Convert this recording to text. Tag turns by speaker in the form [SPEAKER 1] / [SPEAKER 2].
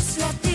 [SPEAKER 1] just let